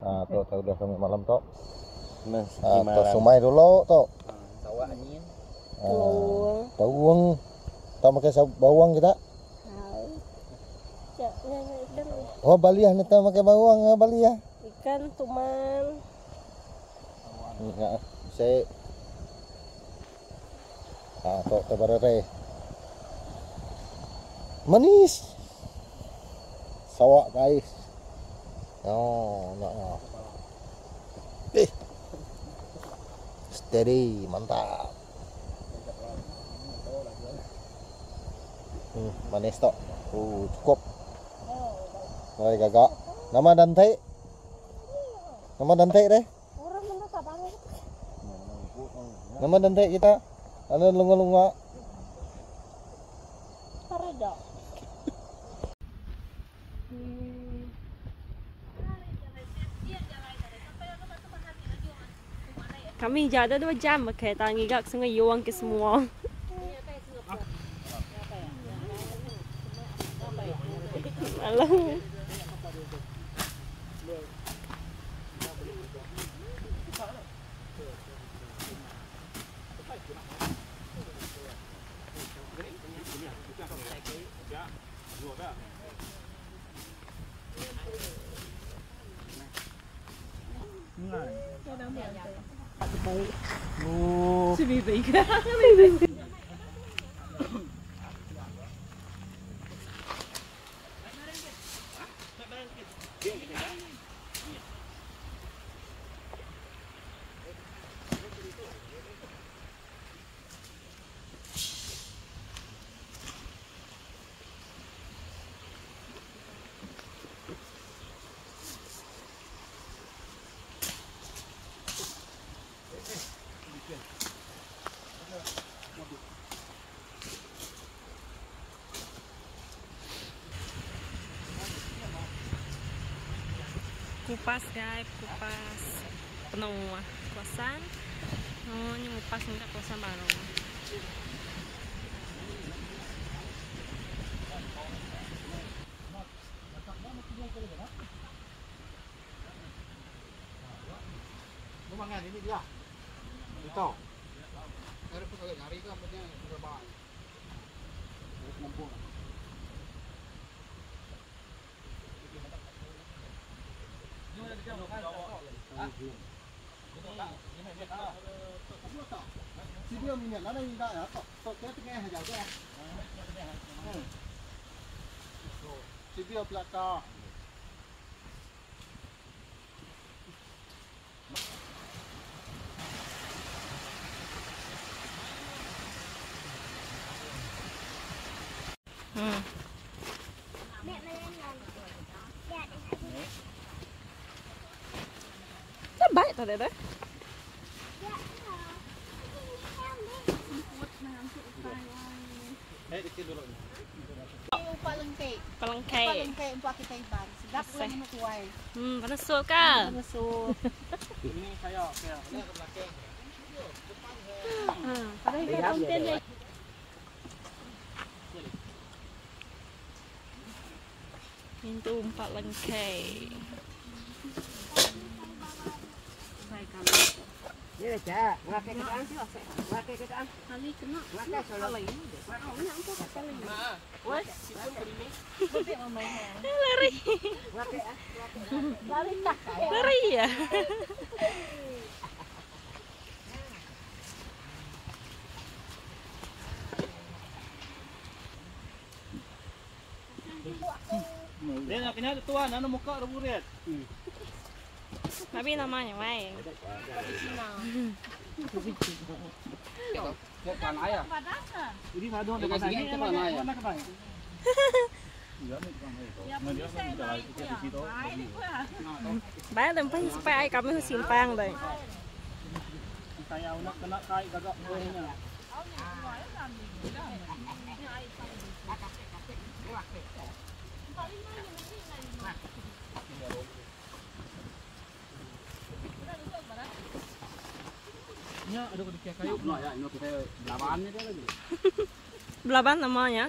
Nah, tuh tuh udah sampai malam toh. Nah, toh sumai dulu toh. Tawa angin. Nah, tahu uang. Tahu oh, pakai bawang kita. Oh Bali ya, kita pakai bawang bali ya? Ikan tuman. Nah, saya. Ah, toh teh. Manis. Sawak guys. Oh, no. Eh. Steady, mantap. Hmm, manis tok. Uh, cukup. Rồi gagak. Nama Dante. Nama Dante deh. Nama Dante kita. Ano lunga-lunga. Pareda. Kami jalan dua jam pakai tangi gak sungai Yuang ke semua. Oh. To be bigger. pasgay kupas penuh kuasan ngunyu kupas nggak kuasan barong Video mình nhận nó đây đã ở tổ kết nghe hay giáo cái điều là hmm. Deh. Eh, dikit dulu. Palengke. Palengkai. Palengke untuk kita iban. Sedap pun tuai. Hmm, panas suka kan? Masuk. Ini saya, saya. Hmm, padahal kita konten empat lengkai. ja, ngake kita an, ngake kita an. lari ngake lari Lari. Lari ya Lari ya. Dia nak tuan, anu muka reburet. Hmm. Tapi namanya main. Kok kan ayah. Ini sadu ada kan ayah. Kan ayah. Mana kan ayah? Bán đừng phải spy cầm cái sim pang đây. Saya nak kena kai gagak bolehnya. Ya, ada kedikit kayu. Nah, ya, ini kita lawannya dia lagi. Belaban namanya.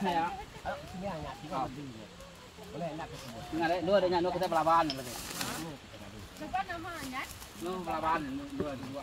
Saya Nga đấy, dua dia nyano kita pelaban lagi. No pelaban dua dua.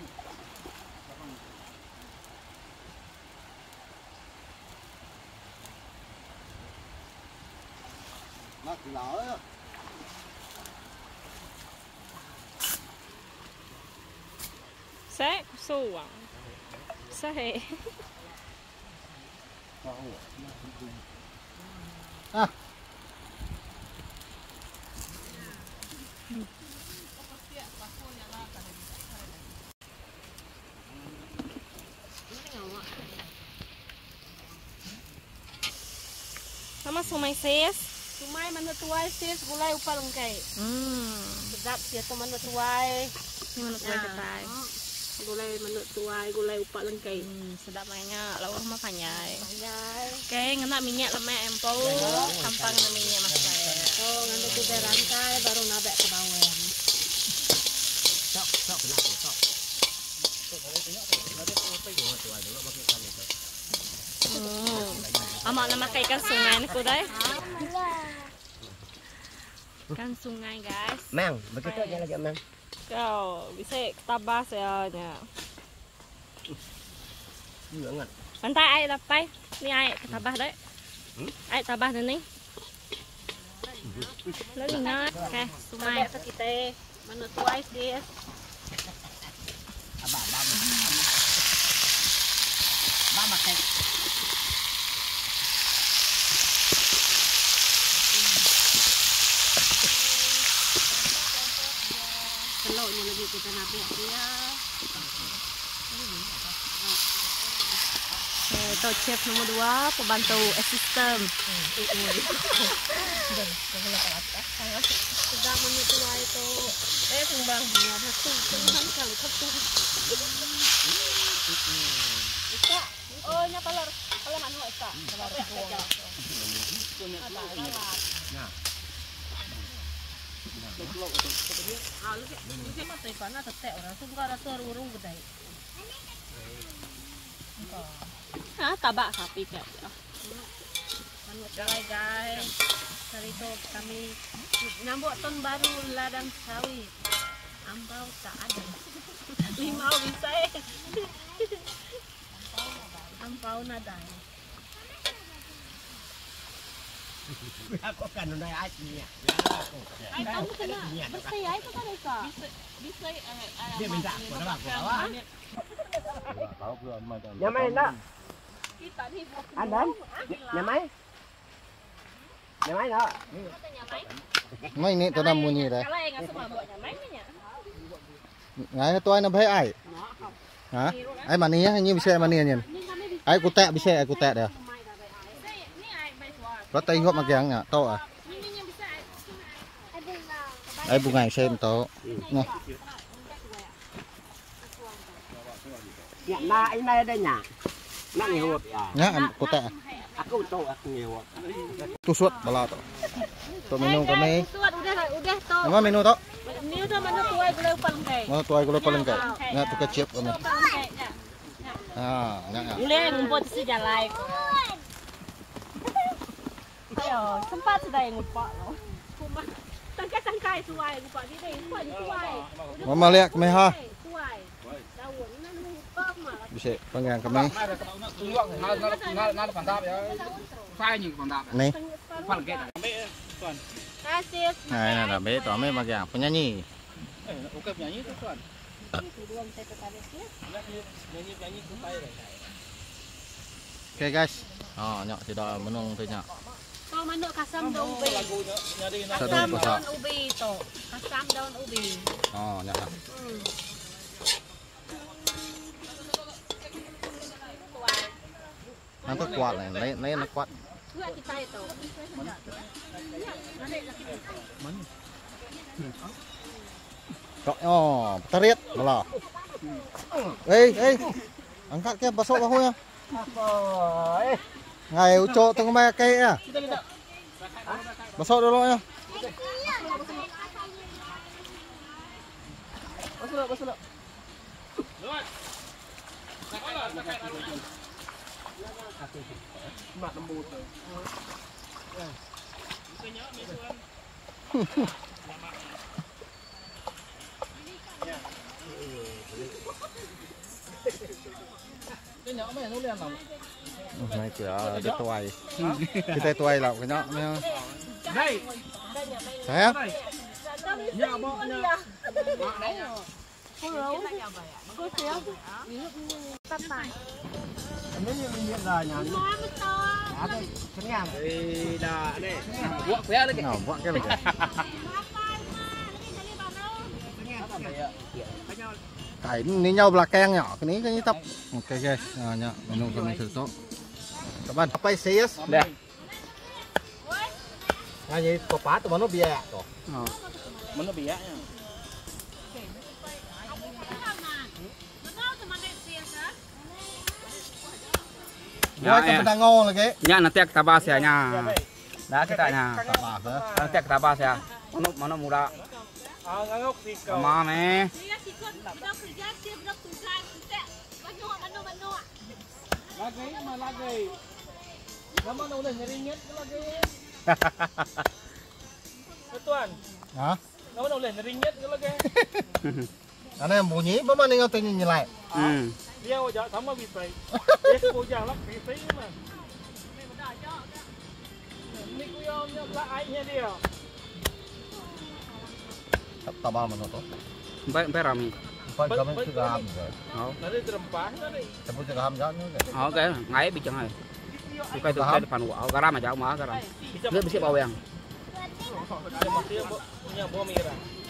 se Sou a. Sério. Ah. Vamos arrumar isso man tuai sih gulai upah lengkai hmm. Sedap sih teman man ini Ni man tuwai ya. katay. gulai man tuwai, gulay upalong. Hmm, sedap makanya lawah makanya. Makanya. Kay ngena minyak lemak empau, iya, kampang iya, iya. na minyak mas kay. Oh, ngano ko rantai baru nabek ke bawah. Sok, sok, nak, sok. Hmm. Amak nama ikan sungai ni kudai. Ah. Ikan sungai guys. Mang, begitu aja lagi Mang. Kau bisa tabas ya nya. Dữ ngặt. Pantai ai dapai. Ni ai tabas đấy. Ai tabas ni. Lo ingat. Oke, sungai. Nabek ke kita. Mana tuai sis. Ito, chef nomor dua, pembantu assistant. Sudah itu, eh, kalau Ah, tabak sapi kayak. Manu tuai guys. Hari tu kami nyambut tahun baru ladang sawit. Ambau tak ada. Limau bisa. Ambau nada. Aku kan udah asli ya. Ay, kamu kena. Basta ay pa ka ka. Dia minta aku dah aku awak. Tahu ke mày đó. Anh đến. Nhà máy. Nhà máy đó. Mấy nè tao nằm mua gì đấy. Kalau yang nggak semua buatnya mainnya. Ngay tôi nó thấy ai? Hả? Ai mà nè, như xe mà nè nhìn. Ai cô tẹ bị xe ai cô tẹ đấy. Ini ai baik suara. Có tay hộp mà kìa nhỉ, to à. Ini yang bisa. Ai bù ngày xem to. Nè. Nhà na anh này đây nhà. Nó nhiều hột à. Nhá, cô tẹ. Aku tahu aku nhiều hột. Tu suốt bà la to. To minum kami. Tuat udah udah to. Nama menu to. Ni udah mana tuai boleh upang kai. Mana tuai kalau paling kayak. Nggak tuh kecip kami. Ah, nggak nggak. Boleh ngumpul di jalan. Ayo, sempat sudah yang ngumpul loh. Tangkai tangkai tuai upang ni deh. Upang ni tuai. Mama lihat kami ha. Tuai. Daun nan upang mah. Bisa pengen kami. Nay là nó nó nó nó nó phản đáp vậy. Phai như phản đáp. Nih. Phản kết. Asis. Nah, ini ada be to me bagian penyanyi. Ok nyanyi tu tuan. Belum saya tertarik ya. Nyanyi nyanyi tu tay rồi. Oke guys. Oh, nyok tidak menung tuh nyok. To manuk kasam daun ubi. Kasam daun ubi to. Kasam daun ubi. Oh, nya. Hmm. Nó có quạt này, lấy lấy nó quạt. Dua kita itu. Kok oh, tarit malah. Eh, eh. Angkat ke masuk bahu ya. Apa? Eh, Ngai ucok tengah mai kai ya. Masuk dulu ya. masuk masuk. Mak lembut. Này kìa, đứt tuai. Cái tay tuai là cái nhọ nha. Đây, Saya. nhà bọ nhà. Nếu như mình hiện giờ nhà Đó đây, chân ngang. Đây là đây. Quạ khỏe đấy kìa. Nào, vặn cái này. Cái ní nhau là keng nhỏ, cái ní cái tóc. Ok ok. À nhá, mình 弄 cái thử tốt. Các bạn, apa sih? Đây. Ngay như có phá tụi nó bia. Ờ. Mà nó bị á nha. Dạ, cái đang ngon là cái. Nya nanti kita bahas ya nya. Dah kita nya. Bà hả? Nanti kita bahas ya. Mana mana mula. À, ngangok thì cầu. Sama me. Lagi, mah lagi. Nama nak ulah ngeringet ke lagi. Tuan, Hả? nama nak ulah ngeringet ke lagi. Anh em bù nhí, bấm anh em tên nhìn lại. Hmm. Dia wajak sama bisai. Dia wajak lak bisai mah. Ni kuyong lah airnya dia. Bao mà nó tốt. Baik baik. Phải cho mình chưa ham rồi. Oh. Nanti terempah nanti. Tapi chưa ham kìa. Oh, okay. Ngai bi chang ai. Buka itu depan wow, garam aja mau garam. Dia bisa bawa yang.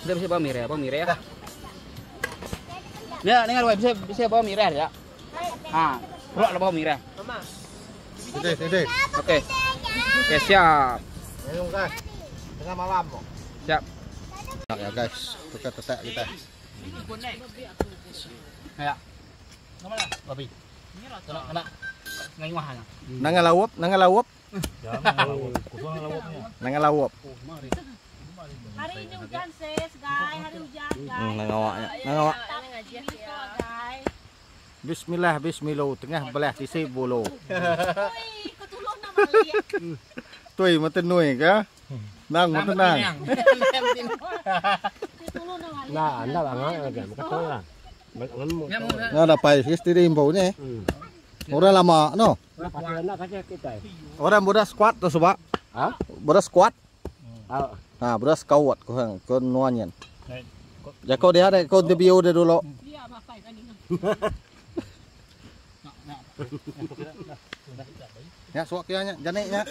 Dia bisa bawa mirah, bawa mirah ya. Ya, dengar wae bisa bisa bawa mirah ya. Ah, bro lo bawa mirah. Oke, oke. Oke. Oke, siap. Guys. Tengah malam kok. Siap. Ya, ya guys, kita tetek kita. Ya. Ke mana? Babi. Kena, kena ngayuahan. Nangalawop, nangalawop. Nangalawop. Hari ini hujan ses, guys. Hari hujan, hmm, ya. iya, Bismillah, bismillah, tengah belah sisi bulu. Tui, mata ka? Nang, matenang. nang. Nah, anda bang, agak lah. Nggak ada pahit, istri imbau nih. Ya. Orang lama, no. Orang beras squat tu sebab. Ah, Bodas squat. Nah, beras kawat kau hang. Ya kau dia ada kau debio dia dulu. Ya, suak kianya, janiknya.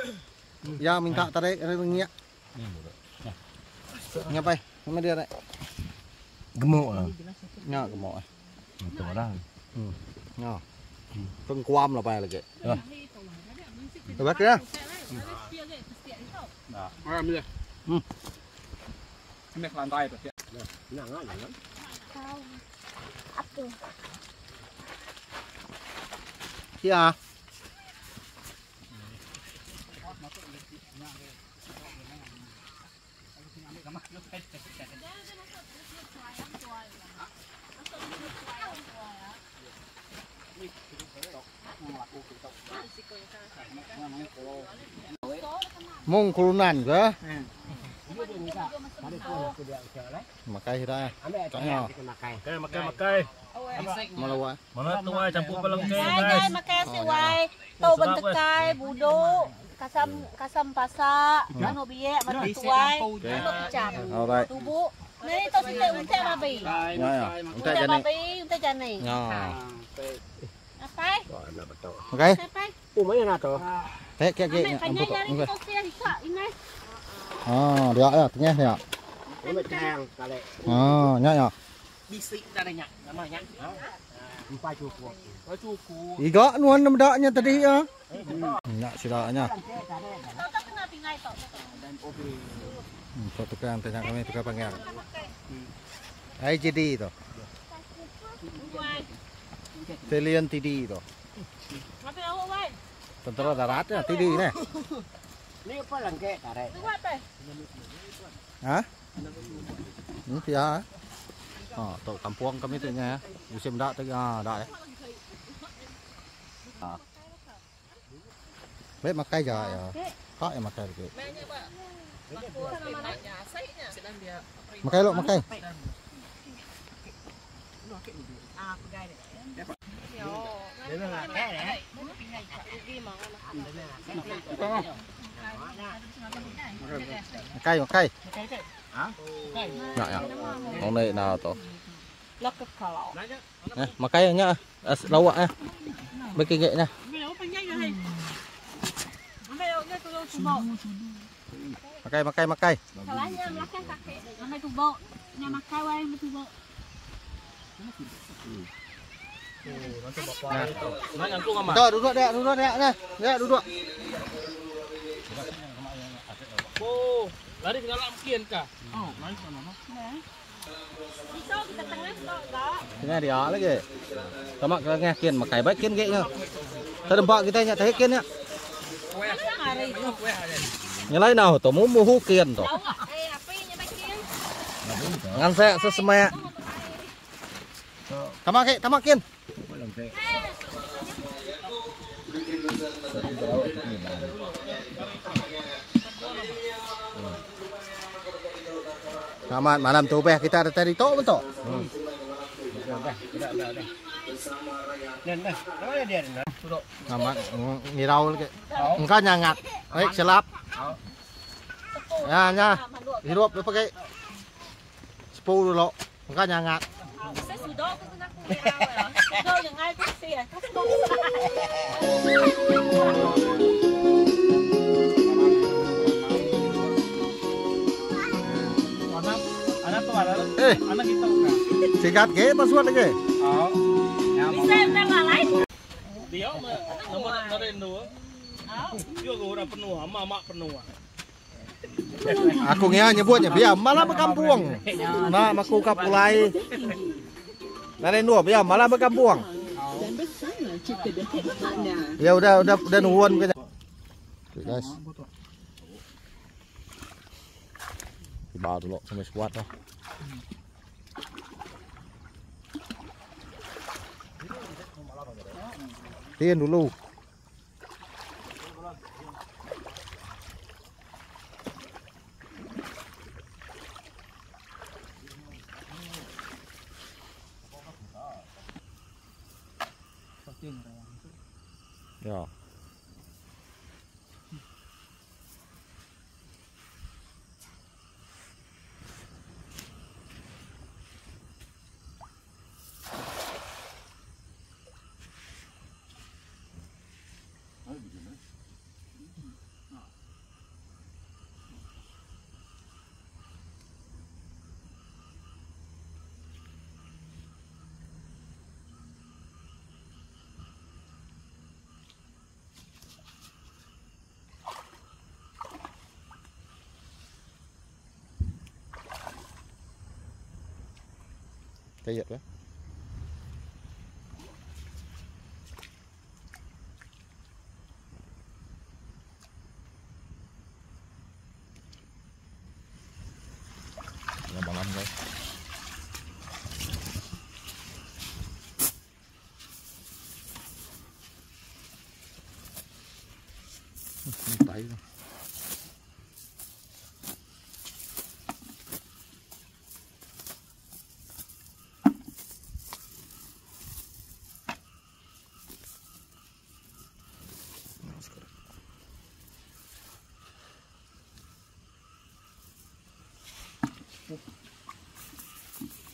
Ya minta tarik ringnya. Ngapai? mana dia, ada? Gemuk ah. Ya, gemuk ah. Betul dah. Hmm. Ya. ต้องคว่ำเราไปละเกะไปบักเกะมาเมื่อไม่คลานได้ปะเกะหนังอะยเางนั้นที่อ่ Mong kurunan ke? Makai kita. Tanya. Makai, makai, makai. Mana tu ai campur pelengke, Guys, guys. guys, makasih wai. Tau bentuk kai, budo, kasam kasam pasa, ano biye, mano tuai, ano kicap. Tubu. Nih, tau sinte unte babi. Unte jani. babi, unte jani. Apa? Apa? Mana nak tu? Tek kek kek. Ambil Nampak kanyai tak? dari Nampak. kau kia hika ini. Dia. Nó mới thang cả lệ. Ah, nya ya. Đi xị ra đây nhá. Nó mà nhá. Đi cuku. Iga nuan nam daknya tadi. Kau tak kena tinggal tak. Hmm, so tukang tanya kami tukang panggil. IJD tu. Buai. Talian TD tu. Apa awak buai? Tentera darat ya TD ni. Nếu có lần kệ cả đây. Tu buat apa? Ha? Ini dia. Ah, tu kampung kami tu nya. Musim dak tu ah, dak ya. Ah. Baik makai je ya. Tak ya makai ke. Makai lo makai. Đấy là kệ đấy. Makai makai. Nak ya. Tu. Ke kalau. Eh, makai nya. Lawak eh. Bagi gek nya. Ambil awak panjang je. Ambil awaknya tolong tumbuk. Makai makai makai. Salahnya belakang kakek. Ambil tumbuk. Yang makan wai ambil tumbuk. Nó nhắn chung mà. Tuh, duduk dek, duduk dek nah. Dek duduk. Oh, lari ke dalam kian kah? Oh, lari ke mana? Bisa kita tengah tak tak. Tengah dia lagi. Tamak tengah kian makai baik kian geknya. Terdempak kita nya teh kian nya. Hari. Nyalai nào tổ mu mu kian to. tổ. Ngăn xe, yang nyabakin? Ngan se sesema. Tamak ke, tamak kian. Selamat malam tu beh kita ada tadi tok betul. Hmm. Selamat ngirau ke. Engka nyangat. Baik selap. Ya ya. Hirup lu pakai. Sepuluh lo. Engka nyangat. Kau yang ngai sih ya. Eh, Anak kita bukan. sikat ke pasuan lagi. Oh. bisa. Dia mah nomor naren dua. Penuh, mak penuh. Aku ngia nyebutnya biar malah berkampung. Nah, maku kapulai. Dari dua biar malah berkampung. Ya udah udah udah nuwun kita. Oke, guys. Tiba dulu sampai squat loh. Tê louco. Xây dựng đó.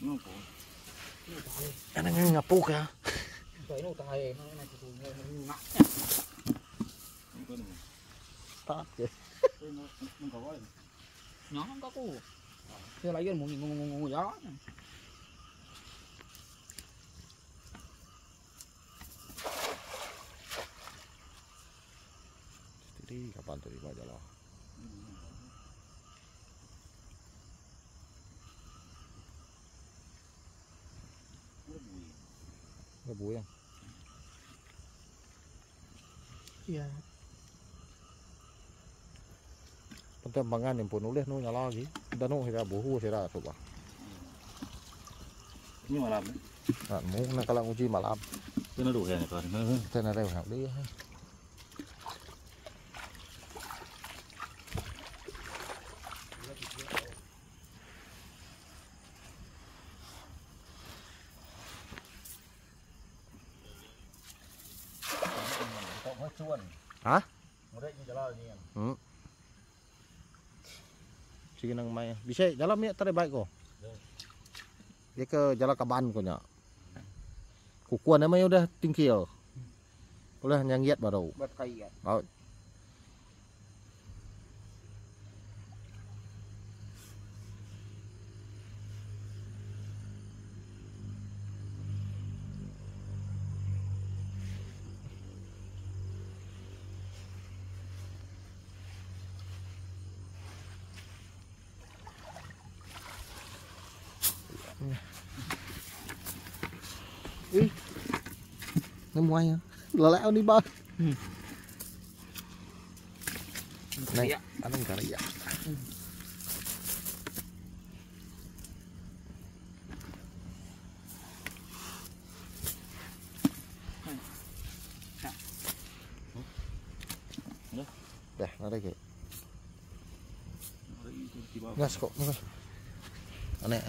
Ano nga nga po ka? Vậy nó không có cô. Thế lấy cái một ngu ngu ngu gió. Jadi kapan tuh di บูยัง iya pertimbangan yang penuh deh nunya lagi dan nu kita buhu kita coba ini malam nah mungkin kalau uji malam itu nuduh ya nih tuan itu nuduh ya bisa jalan mi terbaik ko. Dia ke jalan kaban ko nya. Kukuan nama ya udah tingkil. Boleh nyangiat baru. Bat kayat. Oh. Nó ngoài hả? Là lẽ đi ba. Này, anh không cả dạ. Dah, ada ke? Gas kok, gas. Aneh.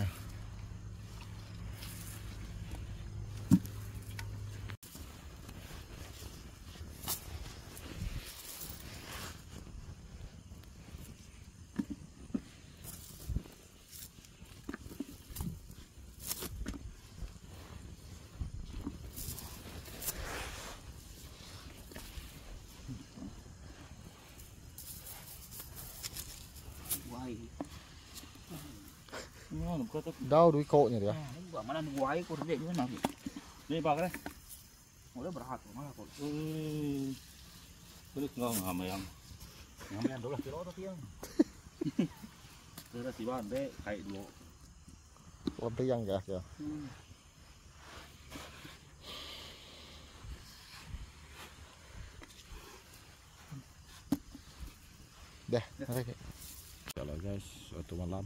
Đau đuôi cộ nhỉ đấy. Vợ mà đang quái cột điện như thế nào thì. Đi vào cái mana Một đứa bạc hạt yang, nó là cột. Cứ được ngon hả mày ăn. Nhà Dah, guys, malam.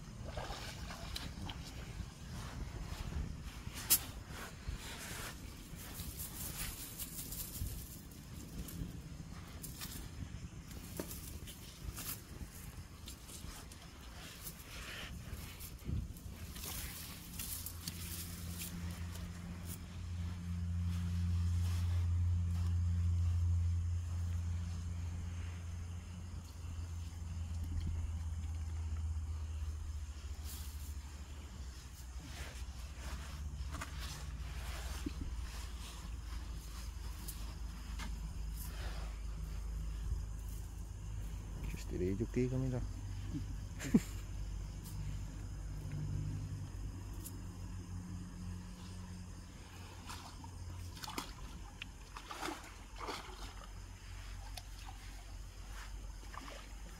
Just direjuki kami dah.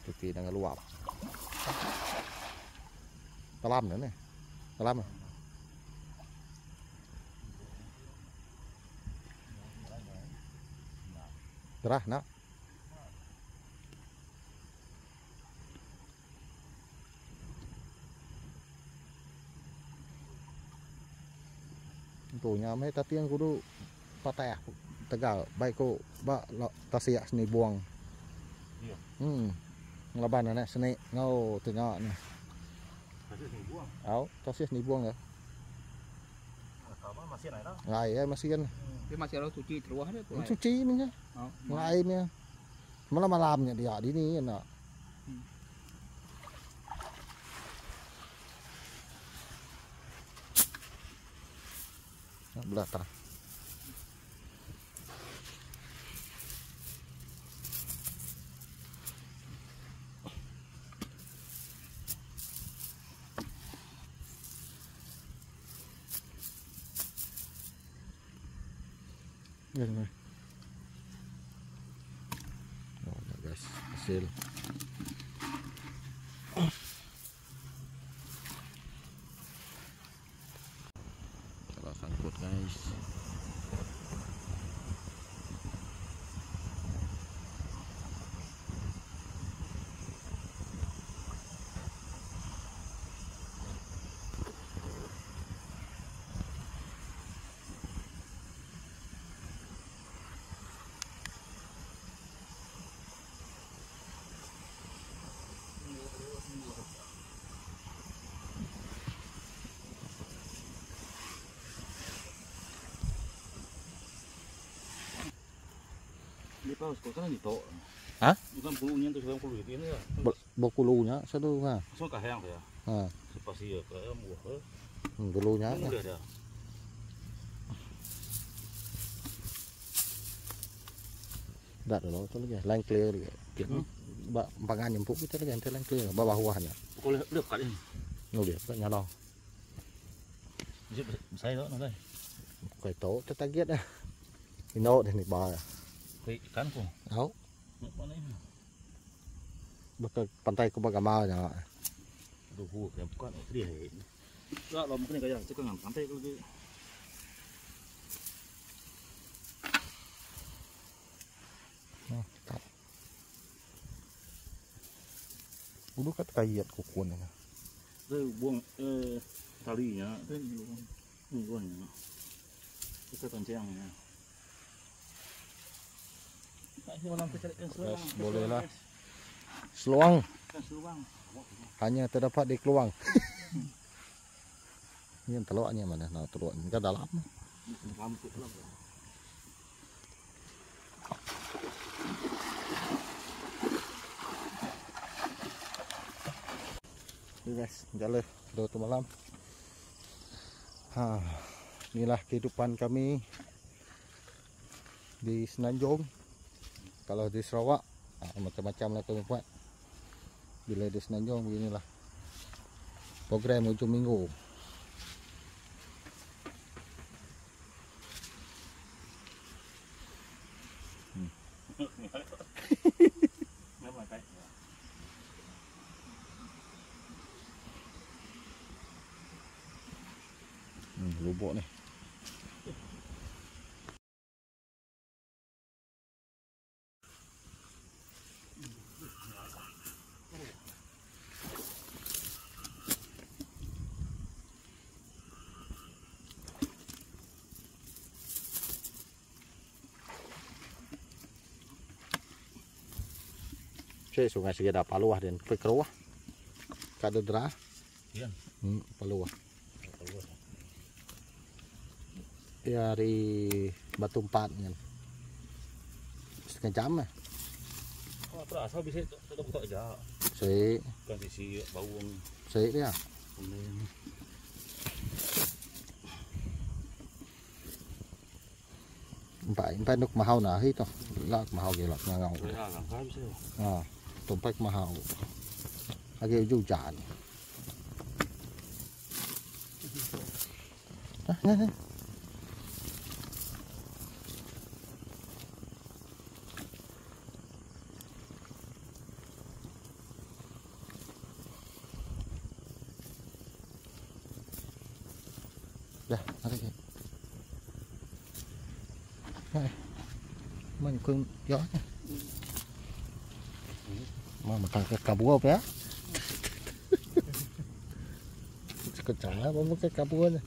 Juki đang luap. Talam nữa này. Talam à? Terah nak. tentunya me tapi yang kudu patah ya, tegal. Baik ku ba lo tasiak ya, seni buang. Iya. Hmm ngelaban ya, anak seni ngau tengah nih. Tasiak seni buang? Au tasia seni buang ya. Nah, masih naik lah. Ngai ya masih kan. Dia masih harus cuci terus deh cuci minyak kan. oh, ngai minyak malam malamnya dia di ini enak hmm. belakang ya, Gimana? Hah? Bukan puluhnya tuh sedang puluh itu ini ya. Bokulunya satu ha. Langsung kahang ya. Ha. Sepasi ya kayak muah. eh. Hmm, Dulunya. Ini udah ada. Dah dulu tu lagi. Line clear lagi. Kita ba pangan nyempuk kita lagi ente line clear bawah bawahnya. Kau lihat lihat kali ini. Nu dia tak nyala. Bisa saya đó nó đây. Kai to ta tagiat dah. Ino dah ni ba. Nó bọn này. Baka pantai ko baga cái gì hết. Đó là một cái này cái gì chứ còn làm cán tay cái Ulu kat kayat ko kuan na. Đây buông ờ, tali nhá. Đây luôn. Đây Yes, boleh lah. Seluang hanya terdapat di keluang. Ini yang telurnya mana? Nah, telur ini kan dalam. Oke guys, jalan dua tu malam. Ha, inilah kehidupan kami di Senanjung. Kalau di Sarawak, ah, macam-macam lah kami buat. Bila di Senanjung beginilah program ujung minggu. Cek sungai segeda paluah dan pekeruah. Kada dera. Iya. Hmm, paluah. Paluah. Ya batu empat kan. Setengah jam eh? oh, lah. Oh, terasa bisa tetap buka aja. Sik. kondisi bawang. Sik dia. Kemudian. phải phải nước màu nào hết thôi lát màu Ya, tumpak mahal lagi hujan nah, nah, nah. Bob ya. Kecil apa pakai kapuannya?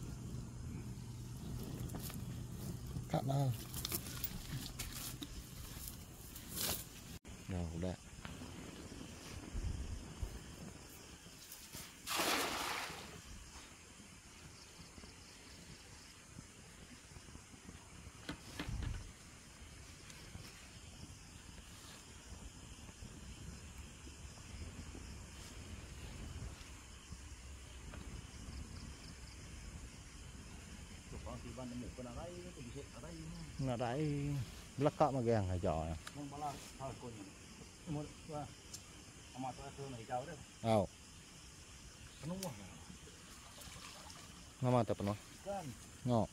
Nó đáy lắc cọ mà gàng hay à. Jauh deh. Ao, Penuh wah. nó mà tập nó. Ngọ.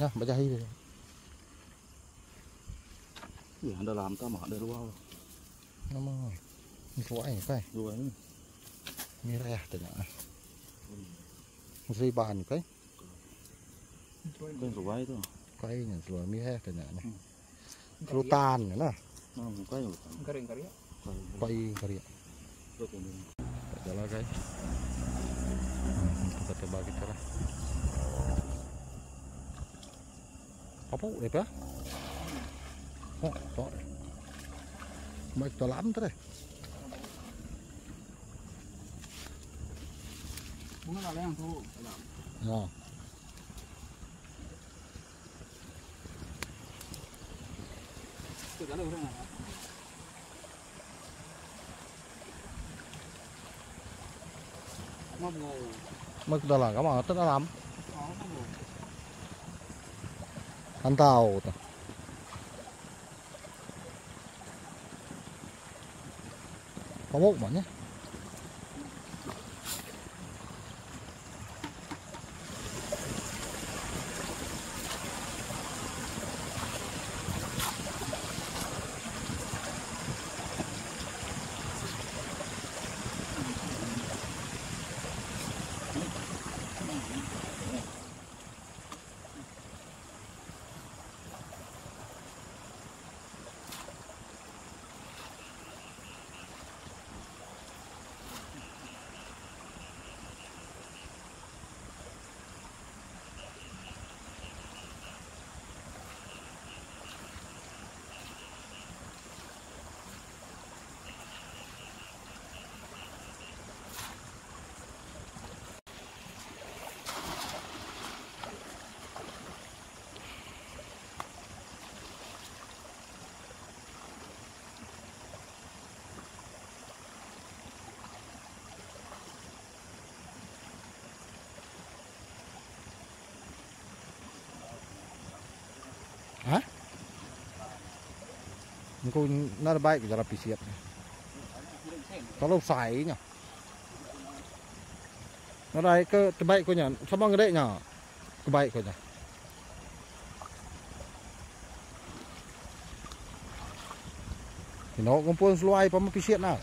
Nah, baca ini. Iya, ada làm ta mở đây luôn. Nama. Ini suai kai. Rồi. Ini reh tanya. Mesti bahan kai. Cái rồi thôi. Kai nya suai mi reh tanya ni. Kerutan nah. Nó một cái rồi. Kering kering. Kai mình. Jalan kai. Kita coba kita lah. Apa đẹp á? Ồ, có. Mày to lắm thế này. Mất là yang tu. Ờ. Tu jalan là cái mà tất đã lắm. Ăn tàu. Có bộ mà nhé. Cô nó bay cái là bị xiết. Có lâu xài nhỉ. Nó đây cơ cái bay của nhỉ sao bằng cái đấy nhỉ? Cái bay của nhỉ Thì nó cũng puan seluai pa mau pisiat nào.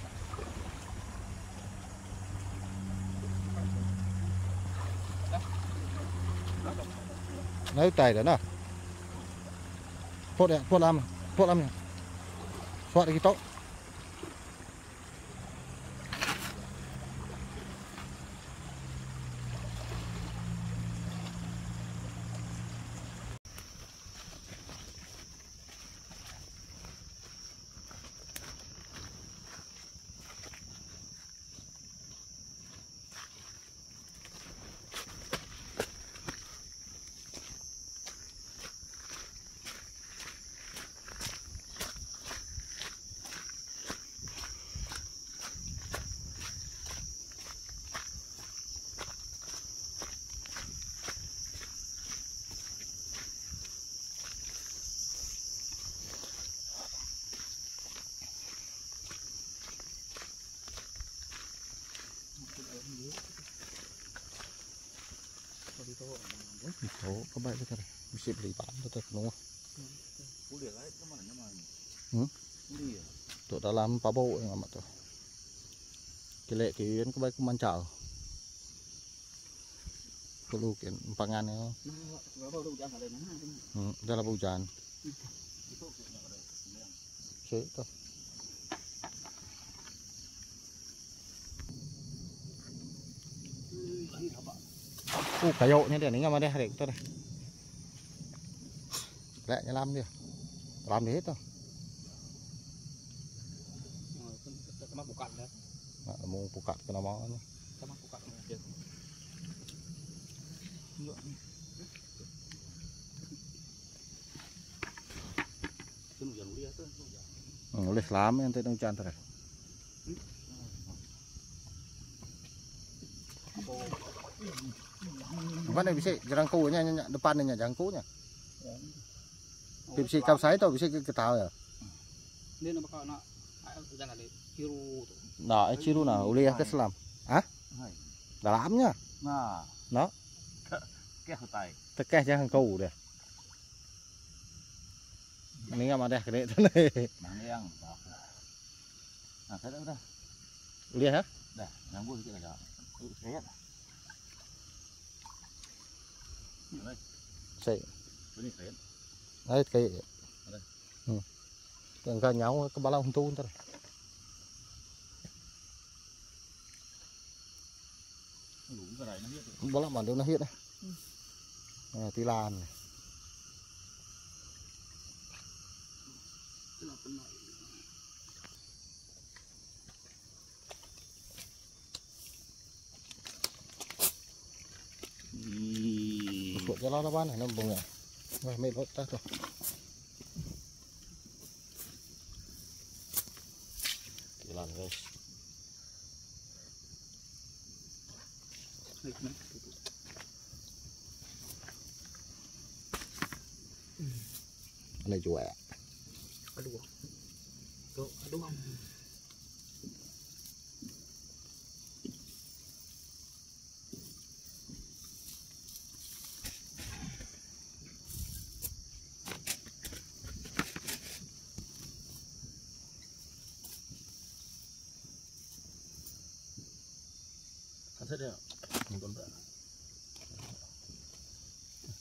Nói tài đó nào Phốt đấy, phốt làm, phốt làm. Phốt cái tóc. Ito, kabay ka tara. Bisa beli pan to to no. Uli lại cái mà nó mà. Ừ. Uli à. To dalam pabo yang amat to. Kile kian kabay kumancao. Perlu kian pangan ya. Gak tahu tu jangan ada mana. Hmm, dalam hujan. Itu kayaknya ada. Sik to. Lahir apa? Uh, kayaknya dia ni ngam ada hari to dah. Lek nyelam dia. Lam dia to. Sama bukan dah. Nak mau buka kena mau ni. Sama bukan. Cái nó dần uli á tới. Hmm, boleh selam yang tadi hujan tadi. Mana bisa jerangkunya nya depannya jerangkunya. Bisa kau saya tau bisa kita tahu ya. Dia nak bakal nak jangan ada hiru tu. Nah, ciru nah, ulih ke selam. Hai. dalam nhá Nah. Đó. Kéo tay. tekeh jangan kau deh ini nggak ada gede tuh nih Mang yang. Nah, thấy udah. lihat ya Dah, nyambung sedikit aja. Tuh, lihat. Ini, Sậy. ini saya. Đấy cái ừ. Tưởng cả nhau cái bao lâu không tu thôi cái bao lâu mà đâu nó hết đấy à, tí lan này. Ih. Buat jalan apa nih nembung ya Wah, mệt vội ta rồi. Lan guys. Cái này ạ. Aduh. Tuh, aduh. Kan saya dia. Nonton tak?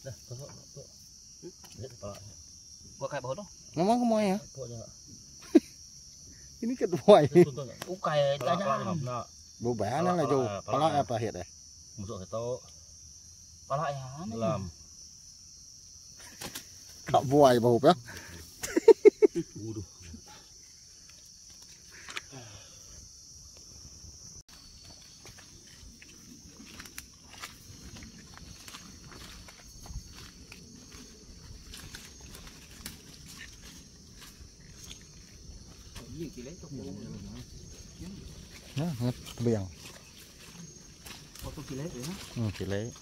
Dah, tengok, tengok. Lihat kepala. Gua kayak bawa tuh. Memang kamu ya? Pokoknya enggak. Pelak, pelak, aja. pelak. Bố bé nó là dù palak. apa hiện đây? Masuk ke tau. Pala ya. Dalam. Cạo vòi vào hộp á. Waduh. Gì kỳ lấy trong bụng. Nó ngất biển. Có tôi kỳ lấy chị lấy.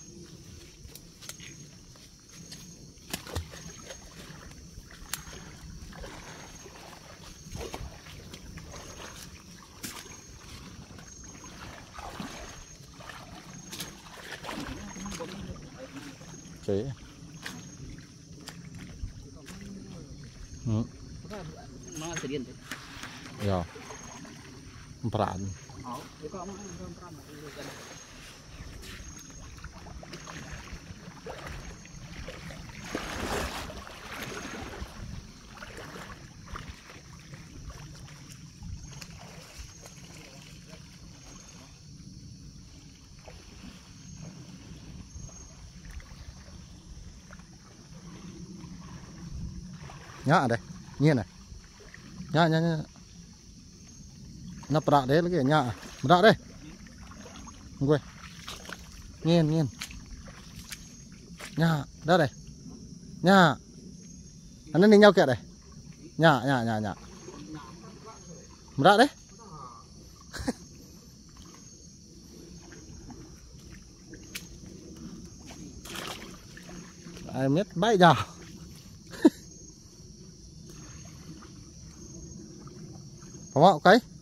Nhá đây. Nhiên này. Nhá nhá nhá. Nó bạ đấy là cái nhá. Bạ đây. quên Nhiên nhiên. Nhá, đó đây. Nhá. Anh nó đi nhau kẹt đây. Nhá nhá nhá nhá. Bạ đấy. Ai biết bay giờ Không cái.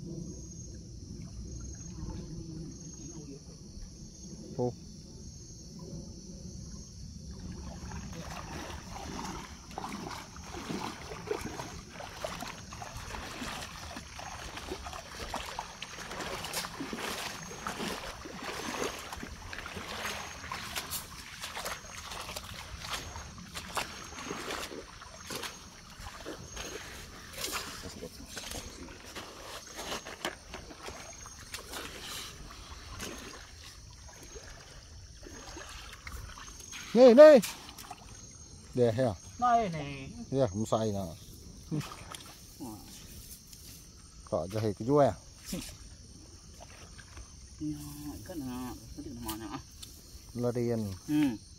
Nih, nih. Deh ya. Này này. Ya, không sai nè. Ya, kan ha. Itu di mana? Larian. Hmm. Đúng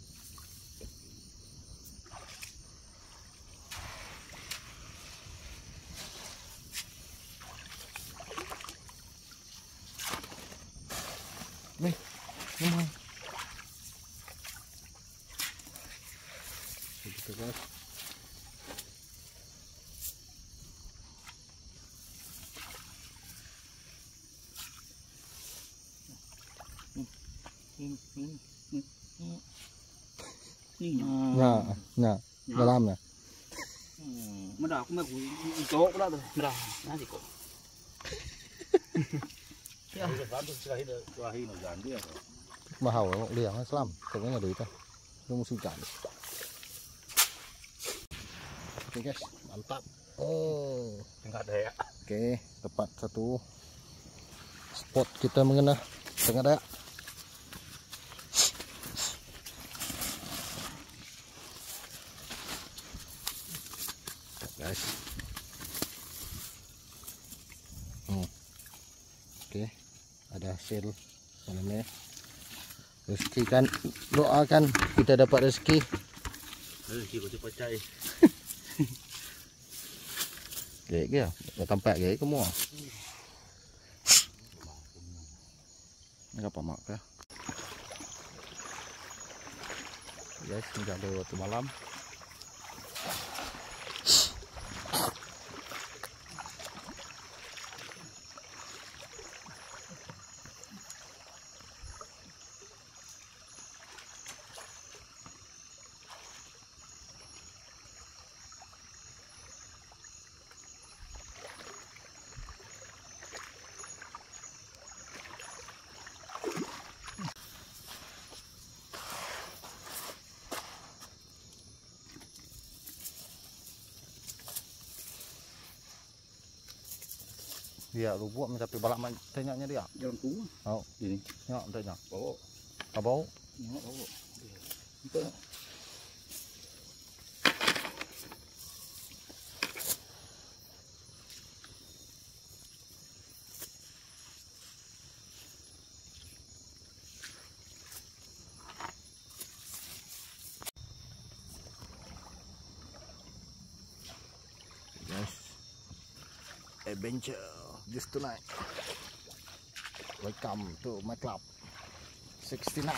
Menda aku mah jauh pula tuh. Menda, nanti kok. Ya. Mahal kok liang Islam, kayaknya duit ah. Itu musim cantik. Oke guys, mantap. Oh, enggak ada ya. Oke, tepat satu spot kita mengena tengah dayak. hasil. Apa namanya rezeki kan doa kan kita dapat rezeki. Rezeki kau cepat cai gaya gaya dah tampak gaya kamu ah nak apa mak ke? Guys tinggal ada waktu malam. dia rubuk tapi balak mak tanyanya dia. Jalan tu. Oh, ini. Ya, tanya. Bau. Apa bau? Ya, bau. Kita Adventure. Just tonight. Welcome to my club. 69.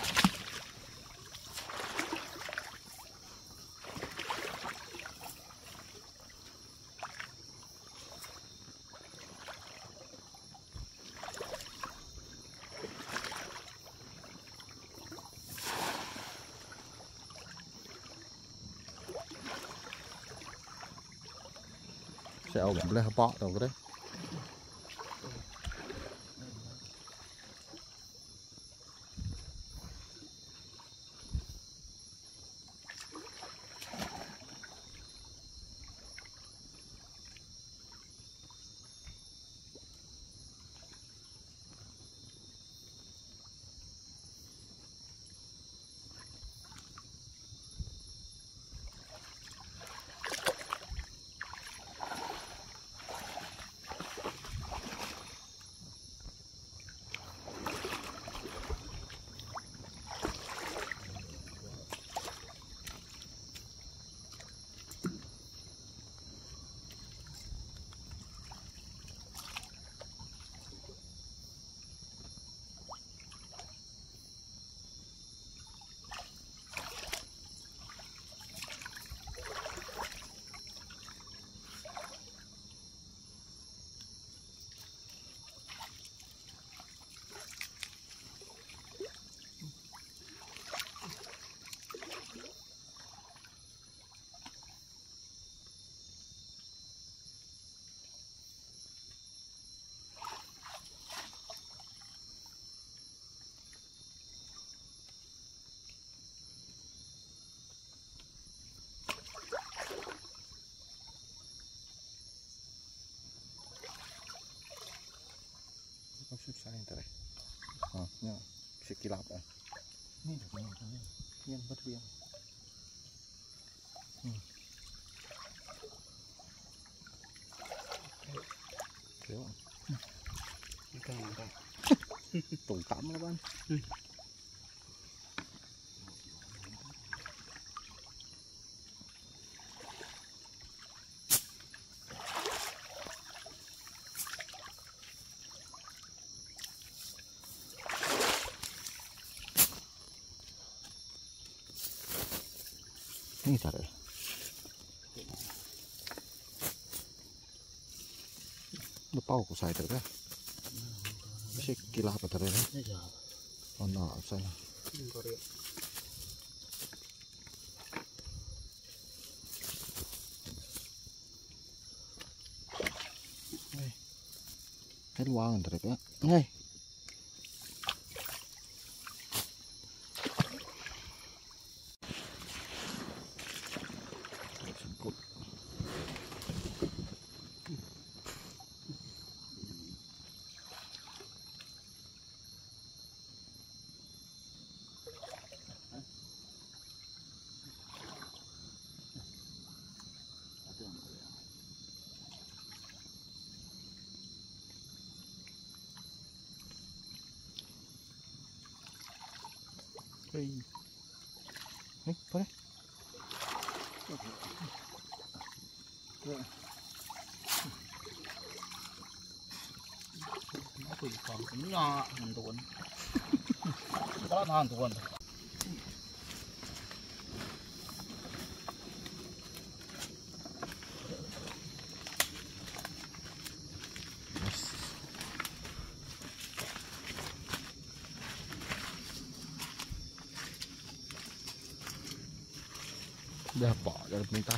Sẽ ổn lên bọ đâu cái đấy. Không susah ini tadi. Oh, ya. Sekilap eh. Ini dah punya tu. Yang betul yang. Hmm. Kiểu Ikan ikan. tủ tắm các bạn. Ini tadi. Nó bao của xài được đấy. Sẽ kilap apa tadi? nih cara ya. lupa aku saya terus si kila apa ya? oh no saya Hei, luang terus ya. hei. 啊，很多呢，大拿很多呢。那宝，要是没带。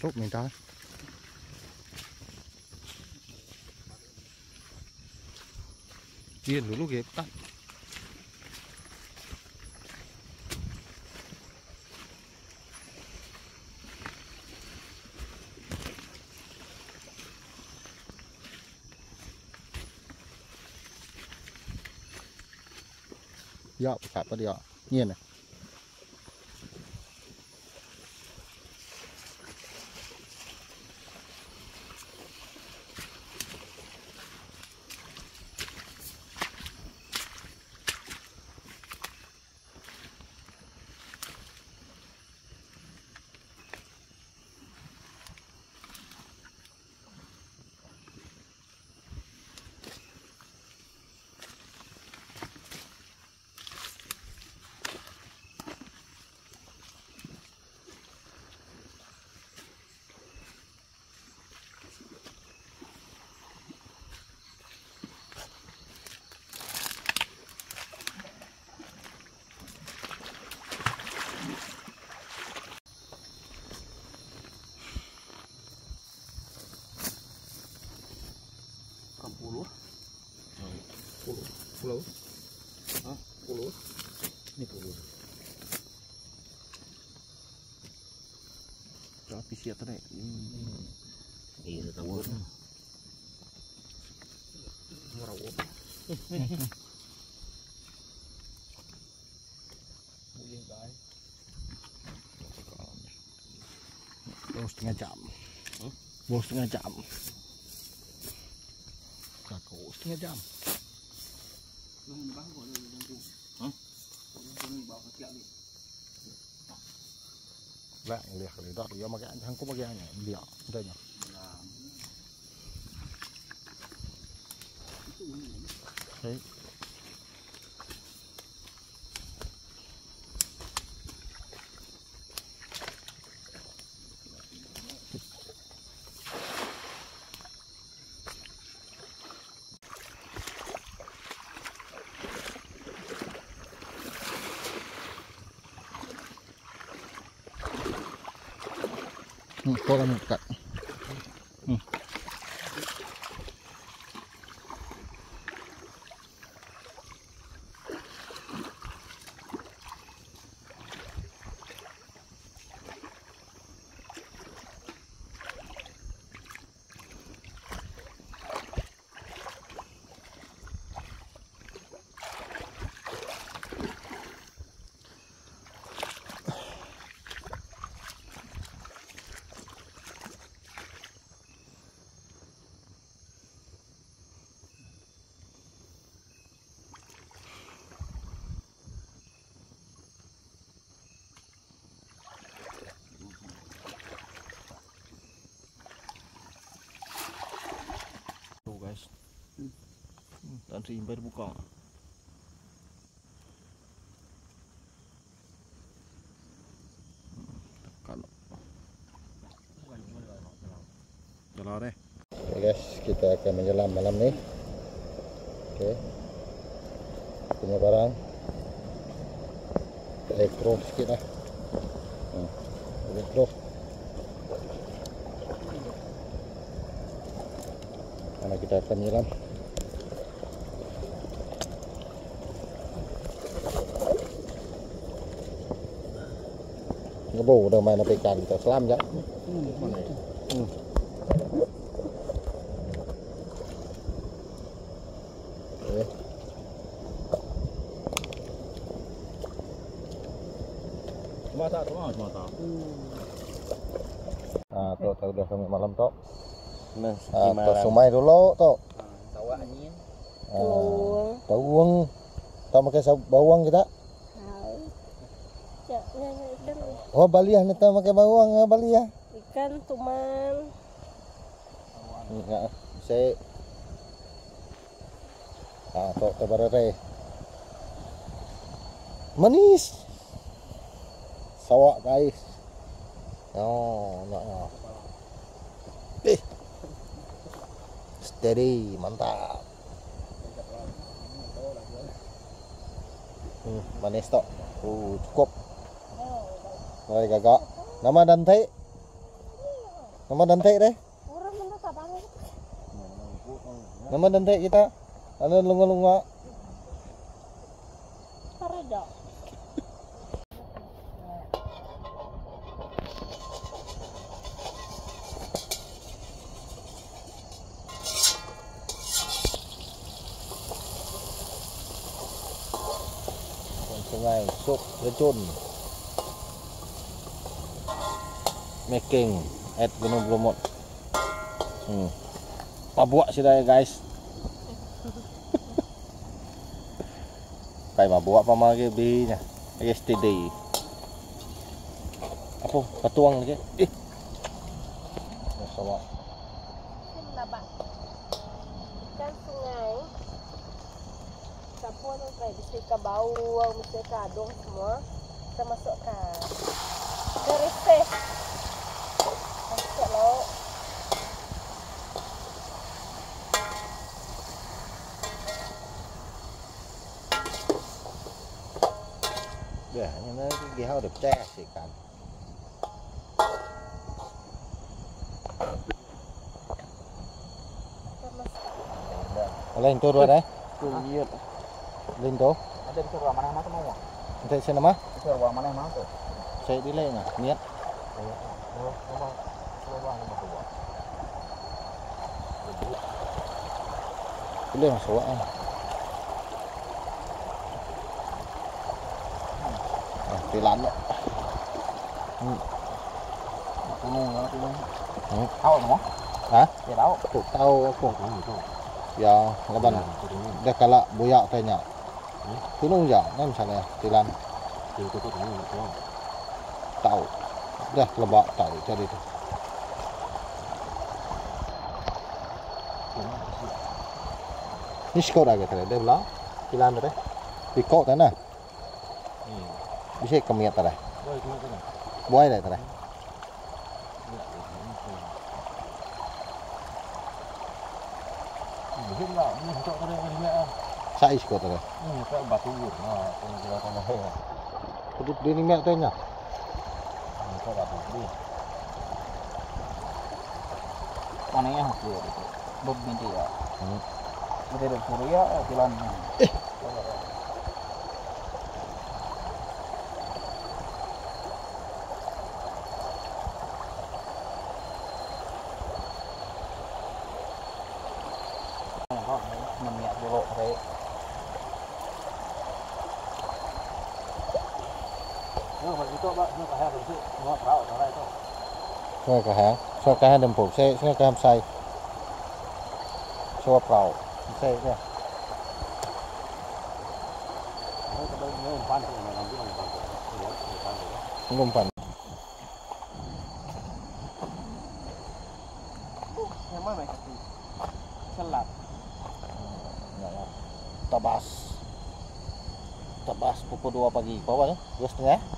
Tốt mình ta. Kiên dulu kita. Dạ, phải bắt được. Nhiên này. kia tới Iya đi rồi tao Bos setengah jam. Bos setengah jam. Kakak setengah jam. Vàng liệt để đoạt cái mà cái thằng cũng mà cái này liệt đây nhỉ こが難しい。Dan si Imber buka. Tekan. Jalan deh. Oke guys, kita akan menyelam malam nih. Oke. Punya barang. Elektro sedikit lah. Hmm. Elektro. Karena kita akan menyelam. Bù đâu mà nó bị cành cho slam vậy. Ừ. Ah, tuh, tuh udah sampai malam tuh. Nah, Ah, tuh sumai dulu tuh. Sawaknya. Ah, tahu uang. Tahu pakai bawang kita? Oh, baliah nih tahu pakai bawang, ah, baliah. ikan tuman. Enggak, saya Ah, tuh, tuh barere. Manis. Sawak guys. Oh, enggak. enggak. Eh. Steady, mantap. Hmm, manis tok. Uh, cukup. Rồi kakak. Nama Dante. Nama Dante deh. Orang mana kabar? Nama Dante kita. Ano lunga-lunga. Parada. sungai sup lecun making at Gunung Blumut hmm. Pabuak sila guys Kay mabuak pa mga gabi Yesterday Apo, patuang lagi Eh Sawa Labak. Ikan sungai. Ke ke adung semua. Kita. Masuk Dah, ini nó ghi hao được tre sih kan Kita đi Lên tu rồi đấy. Kunyit. Lên 给拦着。嗯。不弄了，不弄。嗯。打我什么？啊？别打我。不打我，我控制不住。要老板，别干了，不要再尿。不弄脚，那么长的，给拦。这个不弄了，不。打我。对，老板，打我，再来。Ni skor lagi tadi, dia belah. Kilan tadi. Ikut tanah. Hmm. bisa kemiat tada buai tada saiz kau tada batu bur nah kau tanya mana yang kau bob binti ya kita dari Korea kilan eh cái hãng. So cái hai đầm phụ xe xe cái hầm say so vào xe nha. Phần tabas. Tabas pukul 2 pagi. Bawa ya dua setengah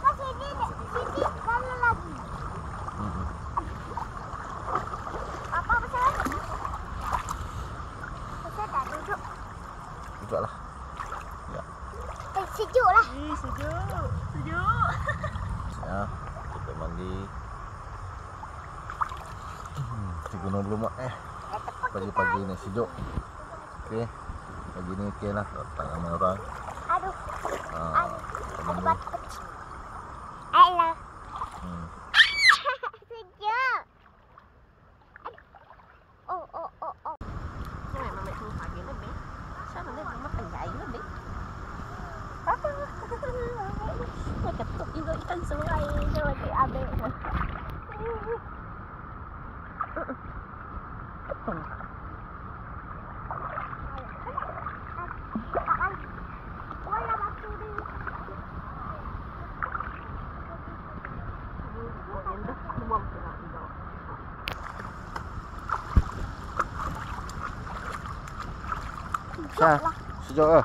Sejuk ah.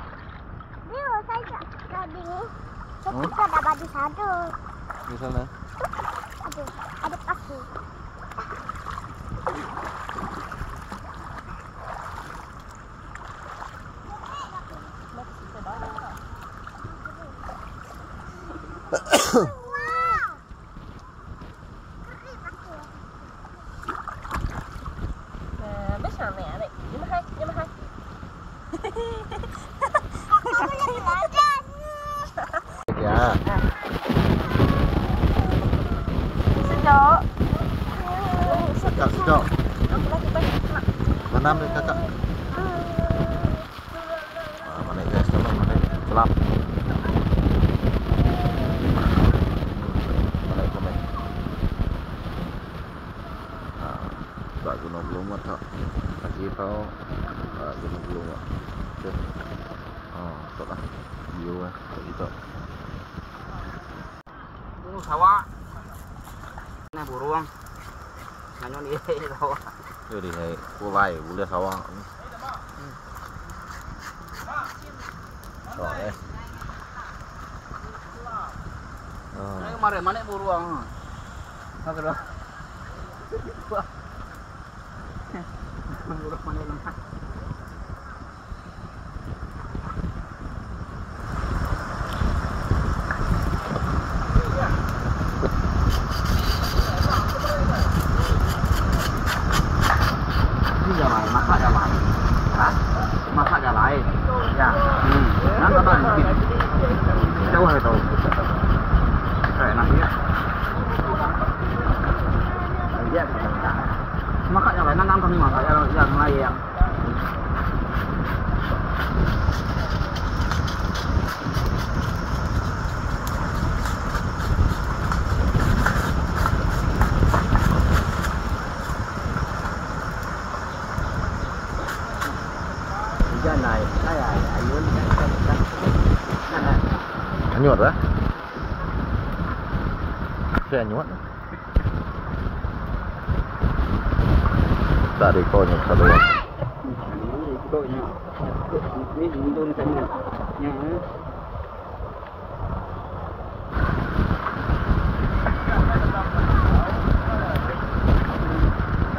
Saya tak bingung. Saya tak ada di satu. Di sana. 五六十 satu. Kodoknya. Ni untuk macam ni. Ya.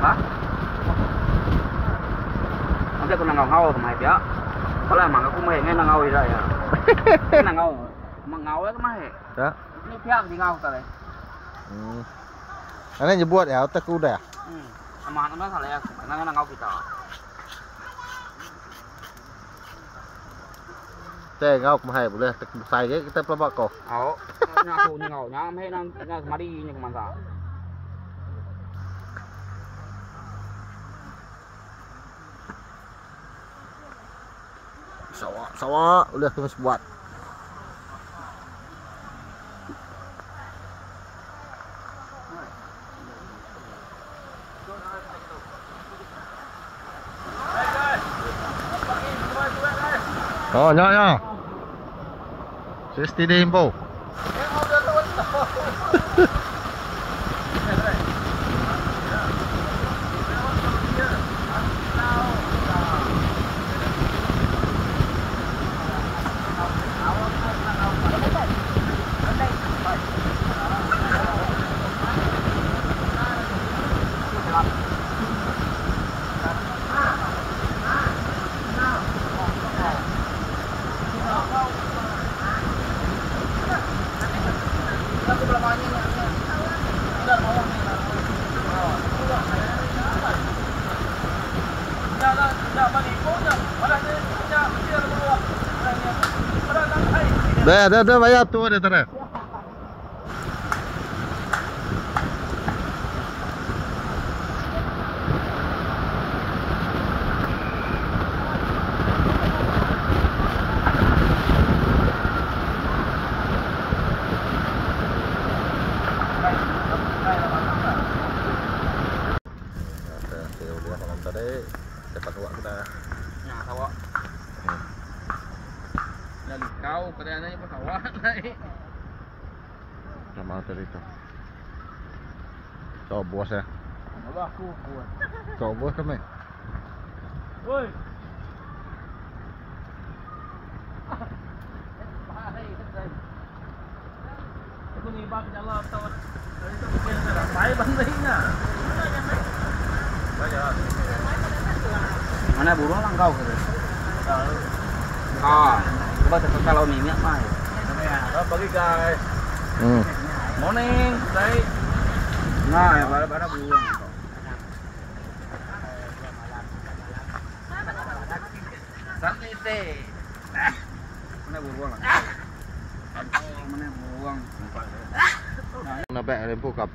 Hả? Không biết con nàng ngầu ngầu mà biết. Có lẽ mà cũng mày nghe nàng ngầu gì rồi à. Cái nàng ngầu mà ngầu ấy cái mày. Ya. Ini pihak di ngầu tadi. Hmm. Ana nyebut ya otak udah. Hmm. Sama anak salah ya. Nang nang ngầu kita. Teh ngau mahai boleh tek sai ke kita pelabak kau. Áo. Nhà tù như ngầu nhá, mấy đang nhà mà đi như mà sao? Sawa, sawa, udah terus buat. Oh, nyo, nyo. 60. Да, да, да, vai a tua, Taref.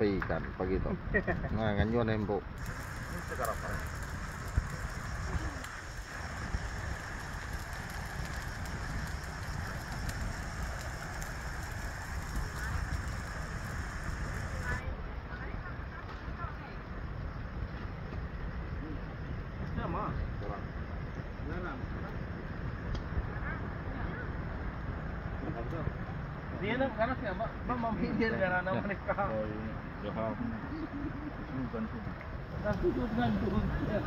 ikan begitu nah nganyo nembo Dia nak kanas Siapa? Siapa? mak, mak, dia nak nak ya. Wir haben 25. Das ist gut, ganz gut. Ja.